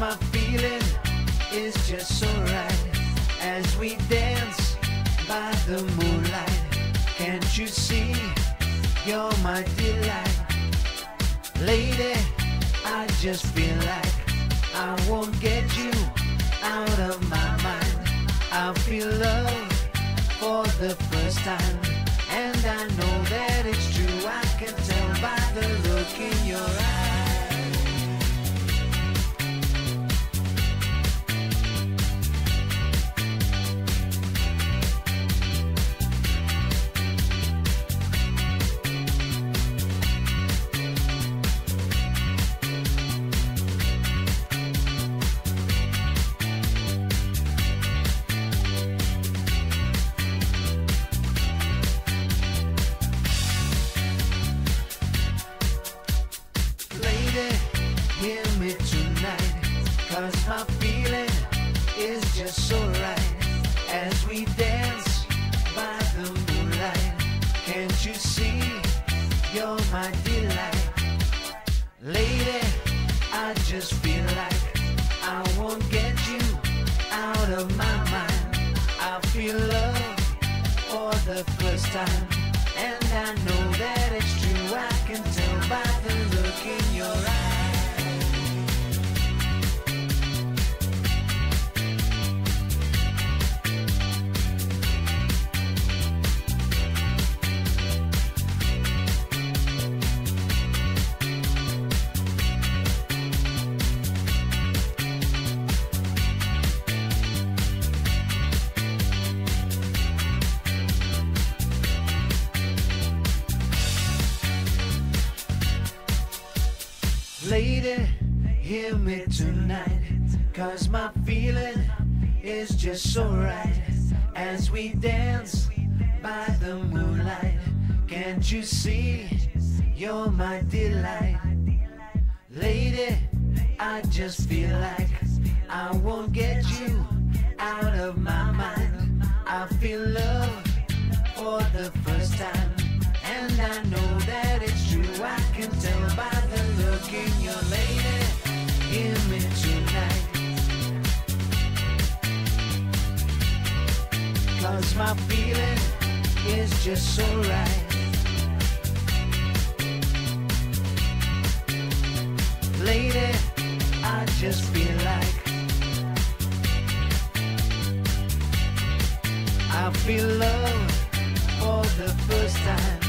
my feeling is just so right as we dance by the moonlight. Can't you see you're my delight? Lady, I just feel like I won't get you out of my mind. I feel love for the first time, and I know that it's true. I can tell by the look in your eyes. Hear me tonight. Cause my feeling is just so right. As we dance by the moonlight. Can't you see you're my delight? Lady, I just feel like I won't get you out of my mind. I feel love for the first time. And I know that it's true. I can tell Lady, hear me tonight. Cause my feeling is just so right. As we dance by the moonlight. Can't you see you're my delight? Lady, I just feel like I won't get you out of my mind. I feel love for the first time. And I know Cause my feeling is just so right. Lady, I just feel like I feel love for the first time.